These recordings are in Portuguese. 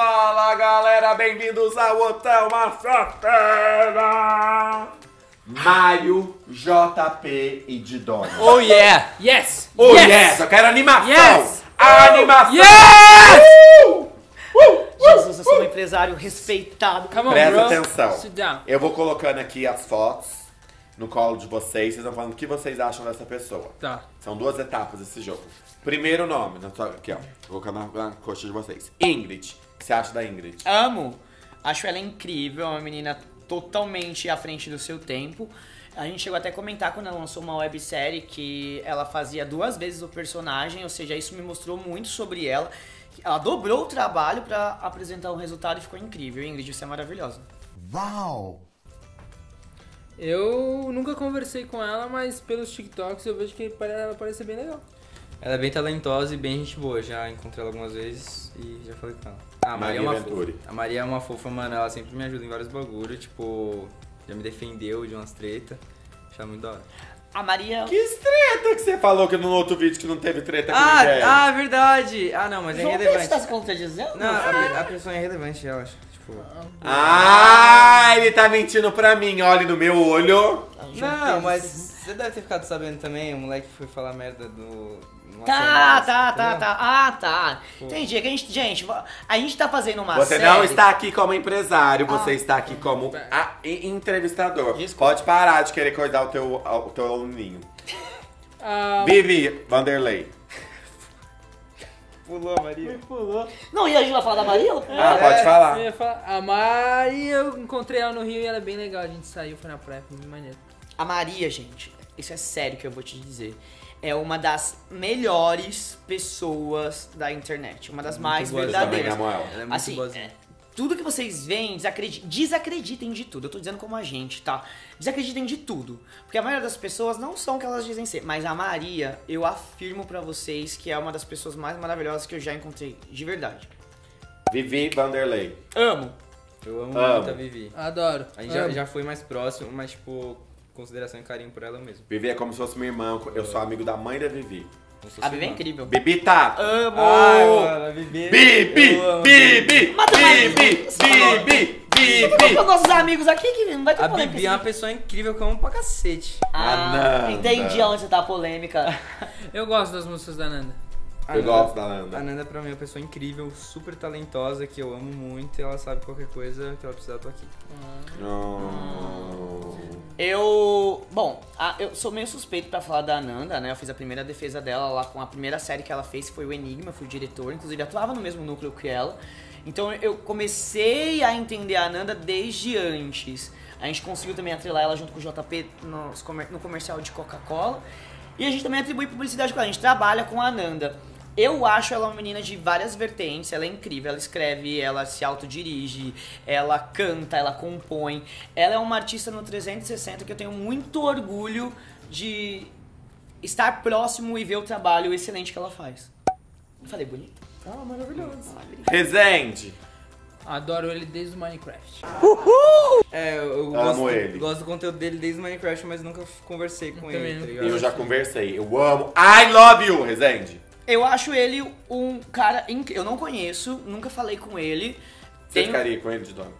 Fala galera, bem-vindos ao Hotel Massafera! Mario, JP e Didona. Oh yeah! Yes! Oh yes! yes, eu quero animação! Yes! Animação! Yes! Uh! Uh! Jesus, eu sou um empresário respeitado. Come on, Presta bro. atenção. Sit down. Eu vou colocando aqui as fotos no colo de vocês, vocês vão falando o que vocês acham dessa pessoa. Tá. São duas etapas desse jogo. Primeiro nome, na sua, aqui ó, vou colocar na, na coxa de vocês. Ingrid. O que você acha da Ingrid? Amo. Acho ela incrível, é uma menina totalmente à frente do seu tempo. A gente chegou até a comentar quando ela lançou uma websérie que ela fazia duas vezes o personagem, ou seja, isso me mostrou muito sobre ela. Ela dobrou o trabalho pra apresentar o resultado e ficou incrível. Ingrid, você é maravilhosa. Uau! Eu nunca conversei com ela, mas pelos TikToks eu vejo que ela parece bem legal. Ela é bem talentosa e bem gente boa. Já encontrei ela algumas vezes e já falei com ela. Ah, a Maria Maria, é uma Venturi. fofa. A Maria é uma fofa, mano. Ela sempre me ajuda em vários bagulhos. Tipo, já me defendeu de umas treta. Achei muito da hora. A Maria. Que treta que você falou que no outro vídeo que não teve treta com Ah, ninguém. ah, verdade! Ah, não, mas é João Pedro, irrelevante. você tá se contradizendo? Não, a, a pessoa é irrelevante, eu acho. Tipo. Ah, ele tá mentindo pra mim, olhe no meu olho. Não, mas você deve ter ficado sabendo também, o moleque foi falar merda do. Tá, tá, tá, entendeu? tá. Ah, tá. Entendi. É que a gente, gente, a gente tá fazendo uma Você série. não está aqui como empresário, você está aqui como a- entrevistador. Desculpa. Pode parar de querer cuidar o teu, o teu aluninho. Ah, Vivi Vanderlei. Pulou a Maria. Não, e a gente vai falar da Maria? Ah, É, pode falar. eu ia falar, a Mari, eu encontrei ela no Rio e ela é bem legal. A gente saiu, foi na praia, foi muito maneiro. A Maria, gente, isso é sério que eu vou te dizer. É uma das melhores pessoas da internet. Uma das mais boa, verdadeiras. também ela. É muito Assim, boazinha. é, tudo que vocês veem, desacredi- desacreditem de tudo. Eu tô dizendo como a gente, tá? Desacreditem de tudo. Porque a maioria das pessoas não são o que elas dizem ser. Mas a Maria, eu afirmo pra vocês que é uma das pessoas mais maravilhosas que eu já encontrei. De verdade. Vivi Vanderlei. Amo. Eu amo, Amo. muito a Vivi. Adoro. A gente já, já foi mais próximo, mas, tipo, consideração e carinho por ela mesmo. Vivi é como se fosse minha irmã. Eu sou amigo da mãe da Vivi. A Bibi é incrível. Bibi tá. Amo! Ai, mano, a Bibi. Bibi, Bibi, Mata mais. Bibi. Bibi, Bibi. com nossos amigos aqui que não vai ter A polêmica Bibi é uma assim. pessoa incrível que eu amo pra cacete. Ah, Ananda. entendi onde você tá a polêmica. Eu gosto das músicas da Nanda. A Eu Nanda- gosto da A Nanda. Nanda pra mim é uma pessoa incrível, super talentosa, que eu amo muito e ela sabe qualquer coisa que ela precisar, eu tô aqui. Oh. Eu. Bom, a- eu sou meio suspeito pra falar da Ananda, né? Eu fiz a primeira defesa dela lá com a primeira série que ela fez, foi o Enigma, fui diretor, inclusive atuava no mesmo núcleo que ela. Então eu comecei a entender a Ananda desde antes. A gente conseguiu também atrelar ela junto com o JP comer- no comercial de Coca-Cola. E a gente também atribui publicidade com ela. A gente trabalha com a Ananda. Eu acho ela uma menina de várias vertentes, ela é incrível, ela escreve, ela se autodirige, ela canta, ela compõe. Ela é uma artista no 360 que eu tenho muito orgulho de estar próximo e ver o trabalho excelente que ela faz. Falei bonito? Ah, maravilhoso. Resende. Adoro ele desde o Minecraft. É, eu, eu Amo gosto, ele. gosto do conteúdo dele desde o Minecraft, mas nunca conversei com também ele, tá? Eu já conversei. Eu amo. I love you, Resende. Eu acho ele um cara incrível. Eu não conheço, nunca falei com ele. Você Tenho- ficaria com ele de dono?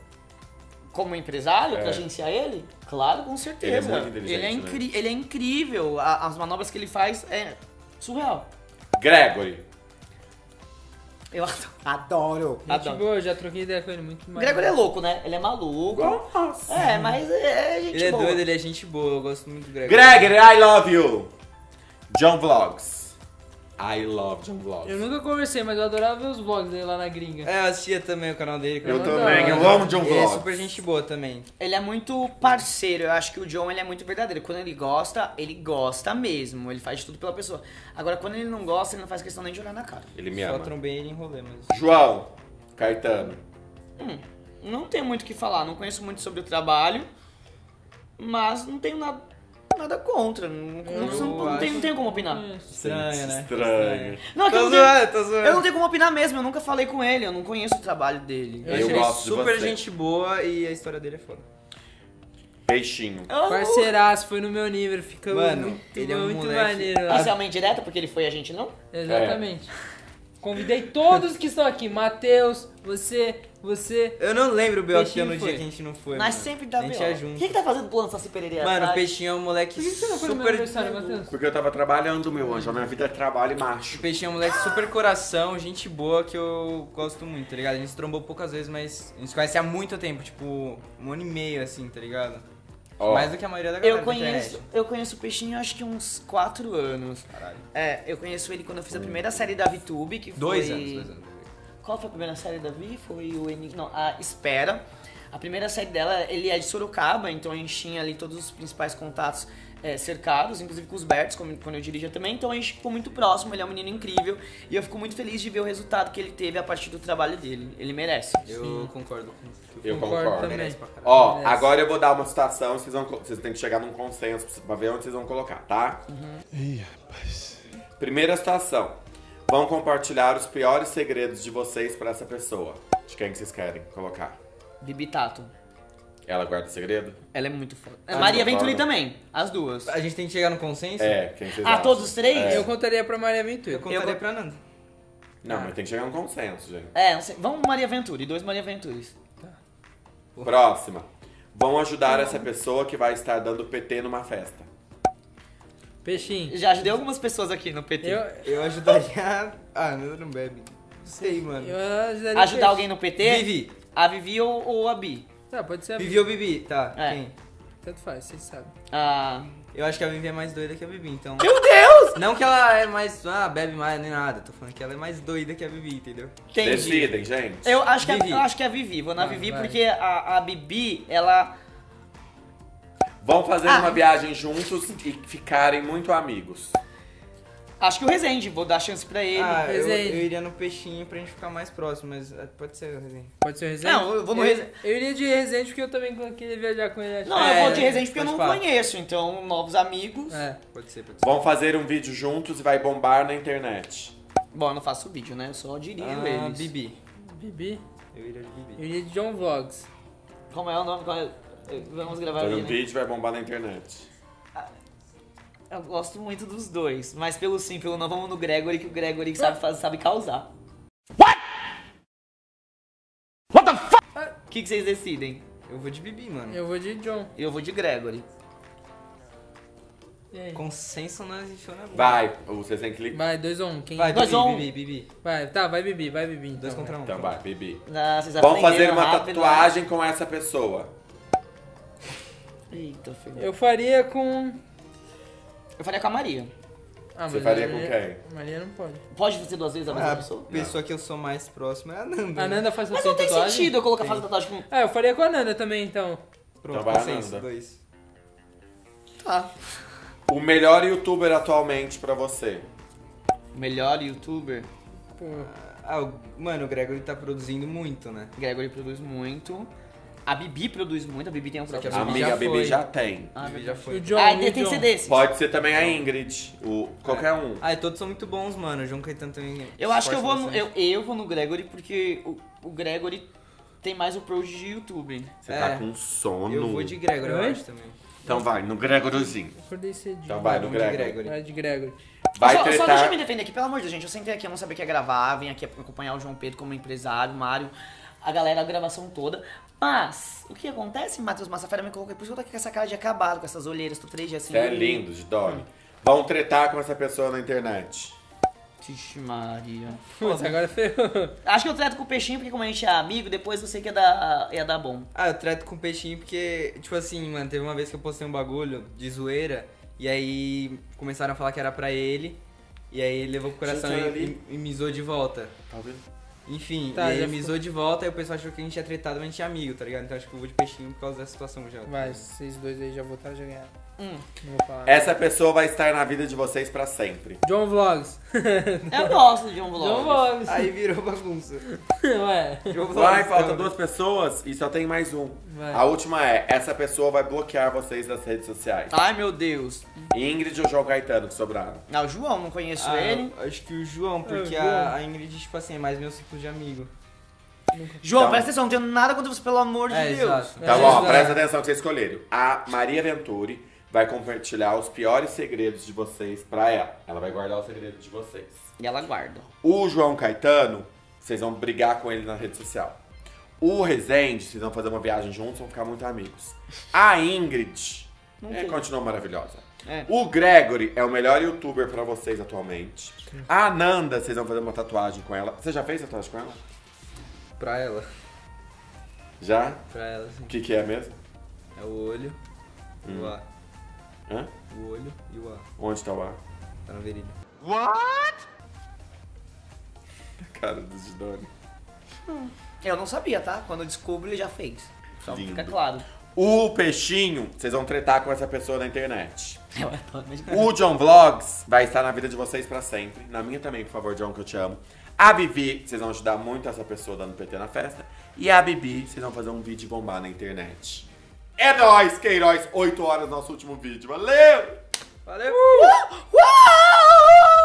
como empresário É. pra agenciar ele? Claro, com certeza. Ele é muito inteligente, Ele é, né? incri- ele é incrível. As manobras que ele faz é surreal. Gregory. Eu adoro. Gente adoro. boa, eu já troquei ideia com ele muito mais. Gregory é louco, né? Ele é maluco. Nossa. É, mas é gente Ele é boa. doido, ele é gente boa, eu gosto muito do Greg. Gregory, I love you. John Vlogs. I love John Vlogs. Eu nunca conversei, mas eu adorava ver os vlogs dele lá na gringa. É, eu assistia também o canal dele. Eu Eu também, eu amo John Ele é Vlogs. super gente boa também. Ele é muito parceiro. Eu acho que o John ele é muito verdadeiro. Quando ele gosta, ele gosta mesmo. Ele faz de tudo pela pessoa. Agora, quando ele não gosta, ele não faz questão nem de olhar na cara. Ele me Só ama. trombei ele em rolê, mas... João Caetano. Hum, não tenho muito o que falar. Não conheço muito sobre o trabalho. Mas não tenho nada, nada contra. Não, não, Eu não, não tenho, não tenho como opinar. Estranho, né? Estranho. Não, é que eu, Tô não tenho, zoando, tô zoando. eu não tenho como opinar mesmo. Eu nunca falei com ele. Eu não conheço o trabalho dele. Eu, Eu achei gosto de super você. gente boa e a história dele é foda. Peixinho. Oh, Parceiraço, foi no meu nível, Mano, muito, ele é um muito moleque- maneiro lá. Isso é uma indireta porque ele foi a gente, não? Exatamente. Convidei todos que estão aqui. Matheus, você, você. Eu não lembro o B.O. Peixinho no foi. dia que a gente não foi. Mas mano. sempre dá A gente é junto. O que, que tá fazendo pulando Saci Pereira Mano, o? Peixinho é um moleque Por que você não foi no meu super... aniversário, Matheus? Porque eu tava trabalhando, meu anjo. A minha vida é trabalho e O macho. Peixinho é um moleque super coração, gente boa que eu gosto muito, tá ligado? A gente se trombou poucas vezes, mas a gente se conhece há muito tempo, tipo, um ano e meio, assim, tá ligado? Ó, Mais do que a maioria da galera Eu conheço, eu conheço o Peixinho acho que uns 4 anos. Caralho. É, eu conheço ele quando eu fiz a primeira série da VTube, que Dois foi... anos, dois anos. Qual foi a primeira série da Vi? Foi o Enigma. Não, a Espera. A primeira série dela, ele é de Sorocaba, então a gente tinha ali todos os principais contatos é, cercados, inclusive com os Berts, como- quando eu dirigia também, então a gente ficou muito próximo, ele é um menino incrível e eu fico muito feliz de ver o resultado que ele teve a partir do trabalho dele. ele merece. Eu concordo com Eu Concordo concordo. também. merece pra caralho. Ó, Merece. agora eu vou dar uma citação, vocês, vão, vocês têm que chegar num consenso pra ver onde vocês vão colocar, tá? Ih, rapaz. Primeira situação. Vão compartilhar os piores segredos de vocês pra essa pessoa. De quem que vocês querem colocar? Bibi Tato. Ela guarda segredo? Ela é muito foda. Ah, Maria. Venturi também, as duas. A gente tem que chegar no consenso? É, quem vocês Ah, acham? todos os três? É. Eu contaria pra Maria Eu Ventura. contaria Eu- pra Nanda. Não, mas tem que chegar num consenso, gente. É, não sei. Vamos Maria Venturi, dois Maria Venturis. Próxima. Vão ajudar essa pessoa que vai estar dando PT numa festa. Peixinho. Já ajudei algumas pessoas aqui no PT. Eu, Eu ajudaria... Ah, Nanda não bebe. Não sei, mano. eu ajudaria Ajudar Peixe. alguém no PT? Vivi. A Vivi ou, ou a Bi? Tá, pode ser a Vivi ou Bibi? Tá, É. quem? Tanto faz, vocês sabem. Ah. Eu acho que a Vivi é mais doida que a Bibi, então... Meu Deus! Não que ela é mais... Ah, bebe mais, nem nada. Tô falando que ela é mais doida que a Bibi, entendeu? Entendi. Decidem, gente. Eu acho, que é, Vivi. eu acho que é a Vivi. Vou na Vai, Vivi vai. porque a, a Bibi, ela. Vão fazer Ah. uma viagem juntos e ficarem muito amigos. Acho que o Resende, vou dar chance pra ele. Ah, eu, Resende. eu iria no peixinho pra gente ficar mais próximo, mas é, pode ser o Resende. Pode ser o Resende? Não, eu vou no eu, Resende. Eu iria de Resende porque eu também queria viajar com ele. acho. não, é, eu vou de Resende porque eu não falar. conheço, então novos amigos. É. Pode ser, pode ser. Vão fazer um vídeo juntos e vai bombar na internet. Bom, eu não faço vídeo, né? Eu só dirijo Ah, eles. Bibi. Bibi. Eu iria de Bibi. Eu iria de John Vlogs. Como é o nome? Qual é? Vamos gravar Fazer ali, um né? vídeo e vai bombar na internet. Eu gosto muito dos dois, mas pelo sim, pelo não, vamos no Gregory, que o Gregory sabe, faz, sabe causar. What? What the fuck? O que, que vocês decidem? Eu vou de Bibi, mano. Eu vou de John. Eu vou de Gregory. E aí? Consenso nós enfiou na boca. Vai, vocês têm que clicar. Vai, 2 ou 1. Um. Quem... Vai, Dois Bibi, a um. Bibi, Bibi. Vai, tá, vai Bibi, vai Bibi. Então, Dois contra um. Então vai, Bibi. Ah, vocês Vão fazer uma rápido, né? tatuagem com essa pessoa. Eita, filho. Eu faria com. Eu faria com a Maria. Ah, Você mas faria com Maria- Maria não pode. Pode fazer duas vezes a mesma Ah, pessoa? a pessoa que eu sou mais próximo é a Nanda. A Nanda faz Mas não tem tatuagem? sentido eu colocar fazer tatuagem com. Ah, eu faria com a Nanda também, então. Pronto, Então vai a consenso, Nanda. dois. Tá. O melhor youtuber atualmente pra você. Melhor youtuber. Pô, Ah, o- mano, o Gregory tá produzindo muito, né? Gregory produz muito. A Bibi produz muito, a Bibi tem um próprio a Bibi Amiga, já a Bibi foi. já tem. Ah, Bibi já o foi. John, ah, e o tem que John. ser desse. Pode ser também a Ingrid. O, qualquer um. Ah, e todos são muito bons, mano. O João Caetano também. Eu acho que eu vou, no, eu, eu vou no Gregory porque o, o Gregory tem mais o approach de YouTube. Você É. tá com sono. Eu vou de Gregory, eu Oi? acho também. Então vai, no Gregorzinho. Acordei cedinho. Então vai, no Vamos de Gregory. Gregory. Vai de Gregory. Vai só, só deixa eu me defender aqui, pelo amor de Deus, gente. Eu sentei aqui, eu não sabia que ia gravar, vim aqui acompanhar o João Pedro como empresário, o Mário, a galera, a gravação toda. Mas, o que acontece, Matheus Massafera me colocou, por isso que eu tô aqui com essa cara de acabado, com essas olheiras, tô 3 dias assim. É lindo, de Dolly. Vão tretar com essa pessoa na internet. Vixe Maria. Putz, agora ferrou. Acho que eu trato com o peixinho porque como a gente é amigo, depois eu sei que ia dar, ia dar bom. Ah, eu trato com peixinho porque, tipo assim, mano, teve uma vez que eu postei um bagulho de zoeira e aí começaram a falar que era pra ele. E aí ele levou pro coração Gente, e, e, e me zoou de volta. Tá ouvindo? Enfim, Tá, ele me ficou- de volta e o pessoal achou que a gente tinha tretado, mas a gente é amigo, tá ligado? Então acho que eu vou de peixinho por causa dessa situação já. Vai, vocês dois aí já votaram, já ganharam. Hum. Não vou falar. Essa pessoa vai estar na vida de vocês pra sempre. John Vlogs. Eu gosto de um vlog. John Vlogs. Aí virou bagunça. Ué. Vai, Vlogs, falta então. duas pessoas e só tem mais um. Vai. A última é, essa pessoa vai bloquear vocês das redes sociais. Ai, meu Deus. Ingrid ou João Caetano que sobraram? Não, o João, não conheço Ah, ele. Acho que o João, porque É, o João. a, a Ingrid, tipo assim, é mais meu ciclo de amigo. João, Então- presta atenção, não tenho nada contra você, pelo amor de É, Deus. exato. Tá É, bom, presta atenção que vocês escolheram. A Maria Venturi vai compartilhar os piores segredos de vocês pra ela. Ela vai guardar o segredo de vocês. E ela guarda. O João Caetano, vocês vão brigar com ele na rede social. O Rezende, vocês vão fazer uma viagem juntos, vão ficar muito amigos. A Ingrid, é, continua maravilhosa. É. O Gregory é o melhor youtuber pra vocês atualmente. A Nanda, vocês vão fazer uma tatuagem com ela. Você já fez tatuagem com ela? Pra ela. Já? Pra ela, sim. O que, que é mesmo? É o olho Hum. o. Hã? O olho e o A. Onde tá o ar? Tá na virilha. Cara do Zidane. Eu não sabia, tá? Quando eu descubro, ele já fez. Só Lindo. fica claro. O Peixinho, vocês vão tretar com essa pessoa na internet. Eu. O John Vlogs vai estar na vida de vocês pra sempre. Na minha também, por favor, John, que eu te amo. A Bibi, vocês vão ajudar muito essa pessoa dando PT na festa. E a Bibi, vocês vão fazer um vídeo bombar na internet. É nóis, Queiroz. 8 horas, nosso último vídeo. Valeu! Valeu! Uh! Uh!